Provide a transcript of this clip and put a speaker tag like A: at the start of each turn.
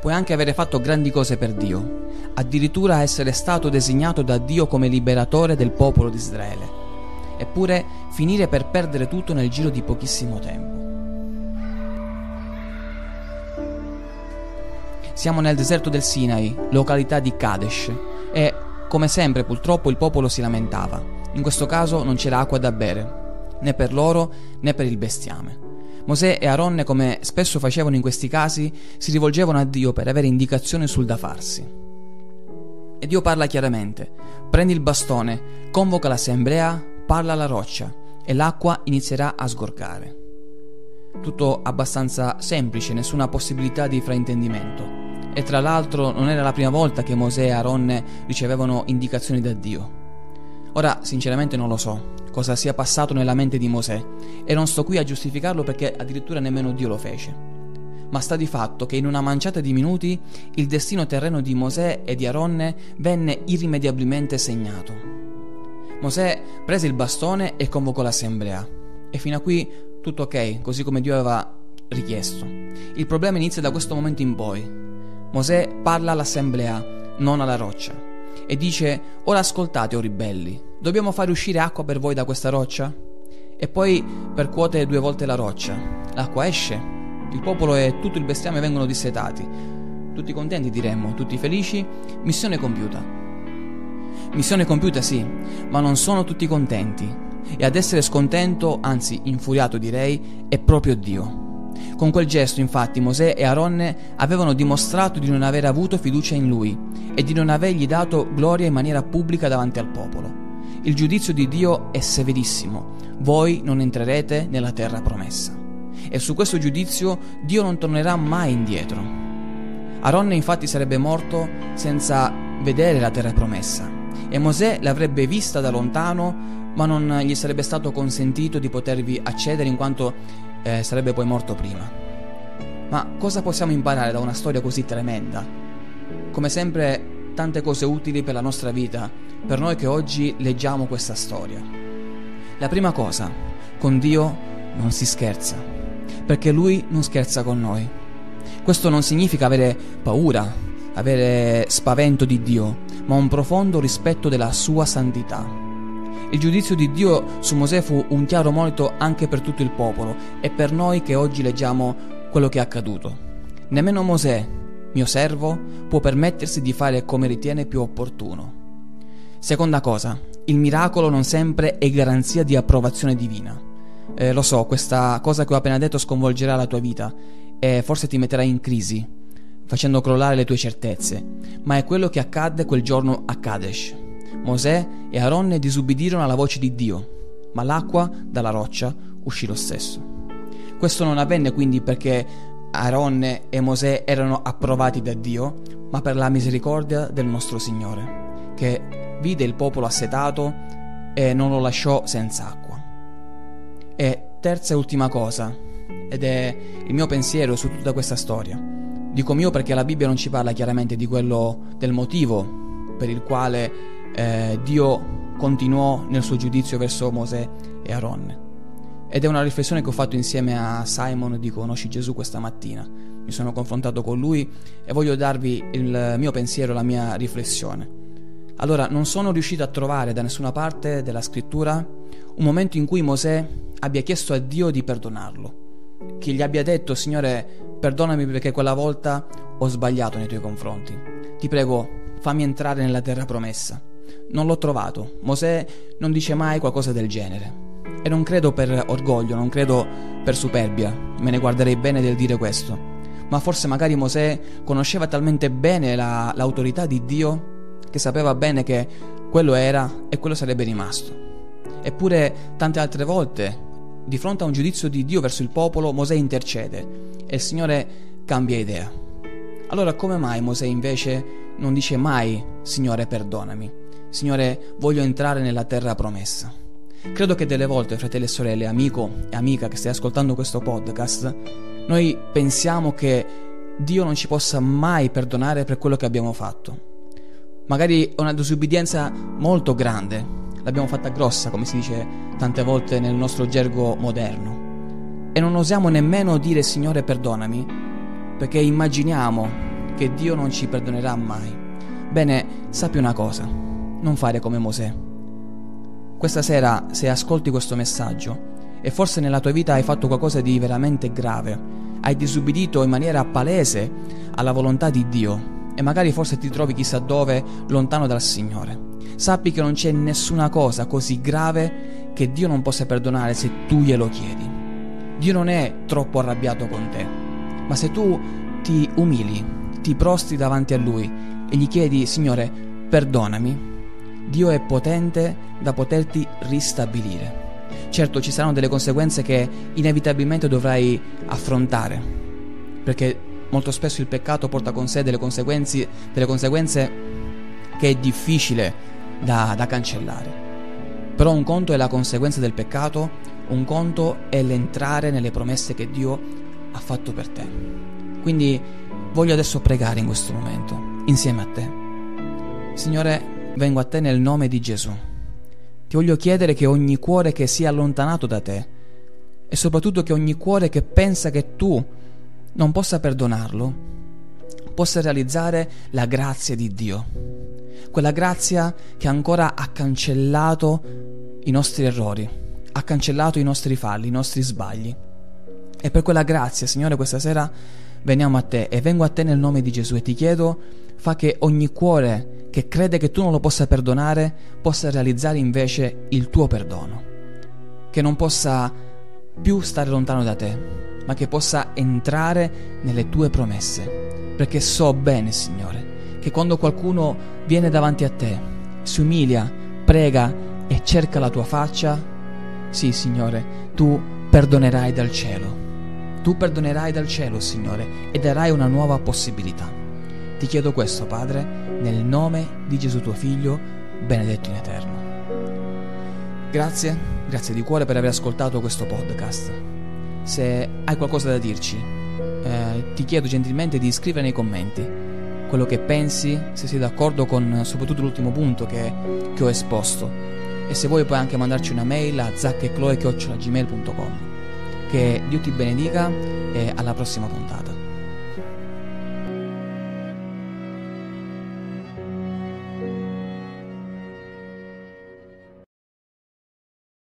A: Puoi anche avere fatto grandi cose per Dio, addirittura essere stato designato da Dio come liberatore del popolo di Israele, eppure finire per perdere tutto nel giro di pochissimo tempo. Siamo nel deserto del Sinai, località di Kadesh, e come sempre purtroppo il popolo si lamentava. In questo caso non c'era acqua da bere, né per loro né per il bestiame. Mosè e Aronne, come spesso facevano in questi casi, si rivolgevano a Dio per avere indicazioni sul da farsi. E Dio parla chiaramente: prendi il bastone, convoca l'assemblea, parla alla roccia e l'acqua inizierà a sgorgare. Tutto abbastanza semplice, nessuna possibilità di fraintendimento. E tra l'altro non era la prima volta che Mosè e Aronne ricevevano indicazioni da Dio. Ora, sinceramente non lo so cosa sia passato nella mente di Mosè e non sto qui a giustificarlo perché addirittura nemmeno Dio lo fece. Ma sta di fatto che in una manciata di minuti il destino terreno di Mosè e di Aronne venne irrimediabilmente segnato. Mosè prese il bastone e convocò l'assemblea. E fino a qui tutto ok, così come Dio aveva richiesto. Il problema inizia da questo momento in poi. Mosè parla all'assemblea, non alla roccia, e dice, ora ascoltate, o ribelli, dobbiamo fare uscire acqua per voi da questa roccia? E poi percuote due volte la roccia, l'acqua esce, il popolo e tutto il bestiame vengono dissetati. Tutti contenti diremmo, tutti felici, missione compiuta. Missione compiuta sì, ma non sono tutti contenti. E ad essere scontento, anzi infuriato direi, è proprio Dio. Con quel gesto, infatti, Mosè e Aronne avevano dimostrato di non aver avuto fiducia in lui e di non avergli dato gloria in maniera pubblica davanti al popolo. Il giudizio di Dio è severissimo. Voi non entrerete nella terra promessa. E su questo giudizio Dio non tornerà mai indietro. Aronne infatti sarebbe morto senza vedere la terra promessa e Mosè l'avrebbe vista da lontano ma non gli sarebbe stato consentito di potervi accedere in quanto eh, sarebbe poi morto prima. Ma cosa possiamo imparare da una storia così tremenda? Come sempre, tante cose utili per la nostra vita, per noi che oggi leggiamo questa storia. La prima cosa, con Dio non si scherza, perché Lui non scherza con noi. Questo non significa avere paura, avere spavento di Dio, ma un profondo rispetto della sua santità. Il giudizio di Dio su Mosè fu un chiaro monito anche per tutto il popolo e per noi che oggi leggiamo quello che è accaduto. Nemmeno Mosè, mio servo, può permettersi di fare come ritiene più opportuno. Seconda cosa, il miracolo non sempre è garanzia di approvazione divina. Eh, lo so, questa cosa che ho appena detto sconvolgerà la tua vita e forse ti metterà in crisi, facendo crollare le tue certezze, ma è quello che accadde quel giorno a Kadesh. Mosè e Aronne disubbidirono alla voce di Dio, ma l'acqua dalla roccia uscì lo stesso. Questo non avvenne quindi perché Aronne e Mosè erano approvati da Dio, ma per la misericordia del nostro Signore, che vide il popolo assetato e non lo lasciò senza acqua. E terza e ultima cosa, ed è il mio pensiero su tutta questa storia. Dico mio perché la Bibbia non ci parla chiaramente di quello del motivo per il quale eh, Dio continuò nel suo giudizio verso Mosè e Aaron. Ed è una riflessione che ho fatto insieme a Simon di Conosci Gesù questa mattina. Mi sono confrontato con lui e voglio darvi il mio pensiero, la mia riflessione. Allora, non sono riuscito a trovare da nessuna parte della scrittura un momento in cui Mosè abbia chiesto a Dio di perdonarlo, che gli abbia detto, Signore, perdonami perché quella volta ho sbagliato nei tuoi confronti. Ti prego, fammi entrare nella terra promessa. Non l'ho trovato. Mosè non dice mai qualcosa del genere. E non credo per orgoglio, non credo per superbia, me ne guarderei bene del dire questo. Ma forse magari Mosè conosceva talmente bene la, l'autorità di Dio che sapeva bene che quello era e quello sarebbe rimasto. Eppure tante altre volte, di fronte a un giudizio di Dio verso il popolo, Mosè intercede e il Signore cambia idea. Allora come mai Mosè invece non dice mai Signore perdonami? Signore, voglio entrare nella terra promessa. Credo che delle volte, fratelli e sorelle, amico e amica che stai ascoltando questo podcast, noi pensiamo che Dio non ci possa mai perdonare per quello che abbiamo fatto. Magari una disubbidienza molto grande, l'abbiamo fatta grossa, come si dice tante volte nel nostro gergo moderno. E non osiamo nemmeno dire Signore perdonami, perché immaginiamo che Dio non ci perdonerà mai. Bene, sappi una cosa, non fare come Mosè. Questa sera, se ascolti questo messaggio, e forse nella tua vita hai fatto qualcosa di veramente grave, hai disubbidito in maniera palese alla volontà di Dio e magari forse ti trovi chissà dove lontano dal Signore. Sappi che non c'è nessuna cosa così grave che Dio non possa perdonare se tu glielo chiedi. Dio non è troppo arrabbiato con te, ma se tu ti umili, ti prostri davanti a Lui e gli chiedi, Signore, perdonami, Dio è potente da poterti ristabilire. Certo ci saranno delle conseguenze che inevitabilmente dovrai affrontare, perché molto spesso il peccato porta con sé delle conseguenze, delle conseguenze che è difficile da, da cancellare. Però un conto è la conseguenza del peccato, un conto è l'entrare nelle promesse che Dio ha fatto per te. Quindi voglio adesso pregare in questo momento, insieme a te. Signore, vengo a te nel nome di Gesù. Ti voglio chiedere che ogni cuore che sia allontanato da te e soprattutto che ogni cuore che pensa che tu non possa perdonarlo, possa realizzare la grazia di Dio. Quella grazia che ancora ha cancellato i nostri errori, ha cancellato i nostri falli, i nostri sbagli. E per quella grazia, Signore, questa sera veniamo a te e vengo a te nel nome di Gesù e ti chiedo, fa che ogni cuore che crede che tu non lo possa perdonare possa realizzare invece il tuo perdono, che non possa più stare lontano da te, ma che possa entrare nelle tue promesse, perché so bene, Signore, che quando qualcuno viene davanti a te, si umilia, prega e cerca la tua faccia, sì, Signore, tu perdonerai dal cielo. Tu perdonerai dal cielo, Signore, e darai una nuova possibilità. Ti chiedo questo, Padre, nel nome di Gesù tuo Figlio, benedetto in eterno. Grazie, grazie di cuore per aver ascoltato questo podcast. Se hai qualcosa da dirci, eh, ti chiedo gentilmente di scrivere nei commenti quello che pensi, se sei d'accordo con soprattutto l'ultimo punto che, che ho esposto. E se vuoi puoi anche mandarci una mail a zacchecloe.gmail.com. Che Dio ti benedica e alla prossima puntata.